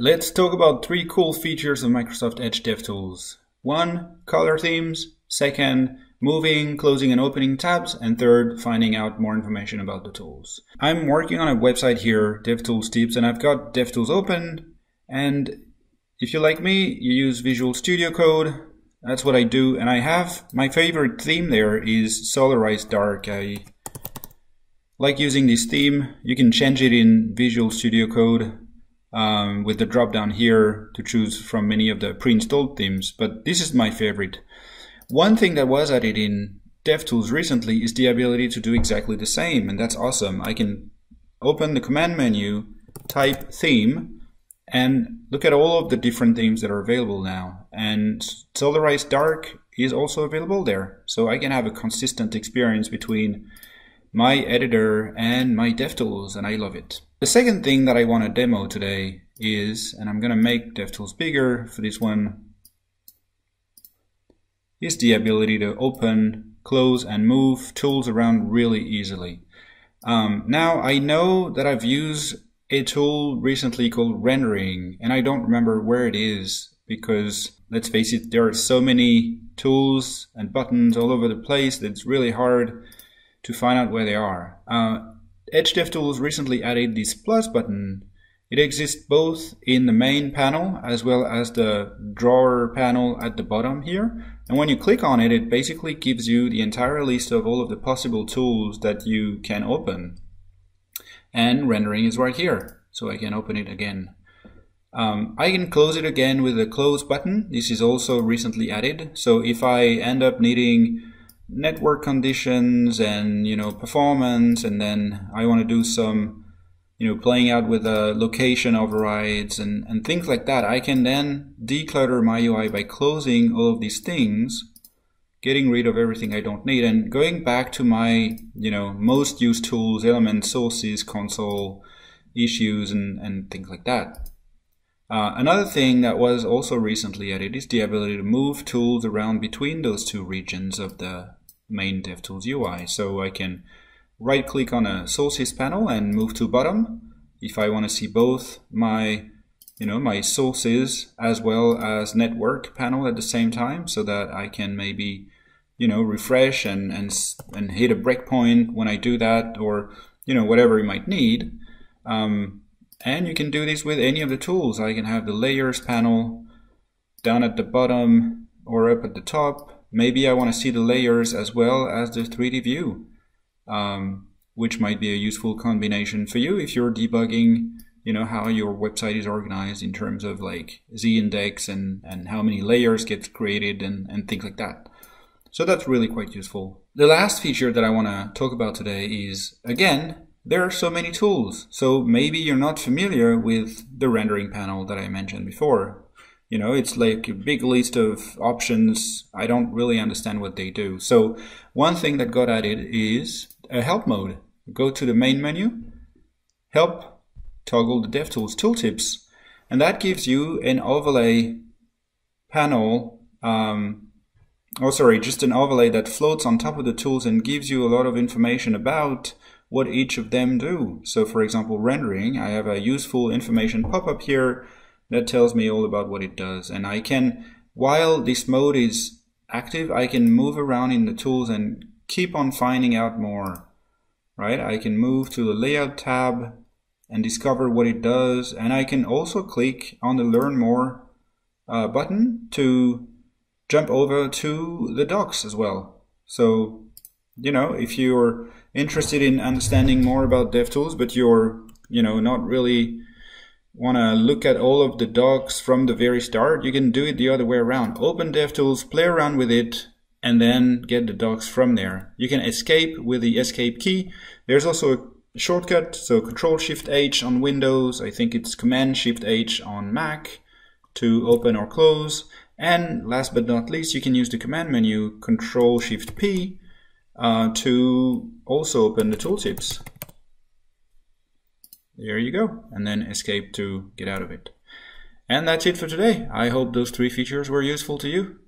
let's talk about three cool features of Microsoft Edge DevTools. One, color themes. Second, moving, closing and opening tabs. And third, finding out more information about the tools. I'm working on a website here, DevTools Tips, and I've got DevTools open. And if you like me, you use Visual Studio Code. That's what I do. And I have my favorite theme there is Solarized Dark. I like using this theme. You can change it in Visual Studio Code um, with the drop down here to choose from many of the pre-installed themes, but this is my favorite. One thing that was added in DevTools recently is the ability to do exactly the same, and that's awesome. I can open the command menu, type theme, and look at all of the different themes that are available now. And Solarized Dark is also available there. So I can have a consistent experience between my editor and my DevTools, and I love it. The second thing that I want to demo today is, and I'm going to make DevTools bigger for this one, is the ability to open, close, and move tools around really easily. Um, now, I know that I've used a tool recently called rendering, and I don't remember where it is because, let's face it, there are so many tools and buttons all over the place that it's really hard to find out where they are. Uh, Edge DevTools recently added this plus button. It exists both in the main panel as well as the drawer panel at the bottom here. And when you click on it, it basically gives you the entire list of all of the possible tools that you can open. And rendering is right here, so I can open it again. Um, I can close it again with the close button. This is also recently added. So if I end up needing network conditions and you know performance and then I want to do some you know playing out with uh, location overrides and, and things like that. I can then declutter my UI by closing all of these things getting rid of everything I don't need and going back to my you know most used tools element sources console issues and, and things like that. Uh, another thing that was also recently added is the ability to move tools around between those two regions of the main DevTools UI. So I can right click on a sources panel and move to bottom. If I want to see both my you know my sources as well as network panel at the same time so that I can maybe you know refresh and and and hit a breakpoint when I do that or you know whatever you might need. Um, and you can do this with any of the tools. I can have the layers panel down at the bottom or up at the top Maybe I want to see the layers as well as the 3D view, um, which might be a useful combination for you if you're debugging, you know, how your website is organized in terms of like z-index and, and how many layers get created and, and things like that. So that's really quite useful. The last feature that I want to talk about today is, again, there are so many tools. So maybe you're not familiar with the rendering panel that I mentioned before. You know, it's like a big list of options. I don't really understand what they do. So one thing that got added is a help mode. Go to the main menu, help, toggle the DevTools tooltips, and that gives you an overlay panel. Um, oh, sorry, just an overlay that floats on top of the tools and gives you a lot of information about what each of them do. So for example, rendering, I have a useful information pop-up here that tells me all about what it does. And I can, while this mode is active, I can move around in the tools and keep on finding out more, right? I can move to the layout tab and discover what it does. And I can also click on the learn more uh, button to jump over to the docs as well. So, you know, if you're interested in understanding more about DevTools, but you're, you know, not really want to look at all of the docs from the very start, you can do it the other way around. Open DevTools, play around with it, and then get the docs from there. You can escape with the escape key. There's also a shortcut, so Control Shift H on Windows, I think it's Command Shift H on Mac to open or close. And last but not least, you can use the command menu Control Shift P uh, to also open the tooltips there you go, and then escape to get out of it. And that's it for today. I hope those three features were useful to you.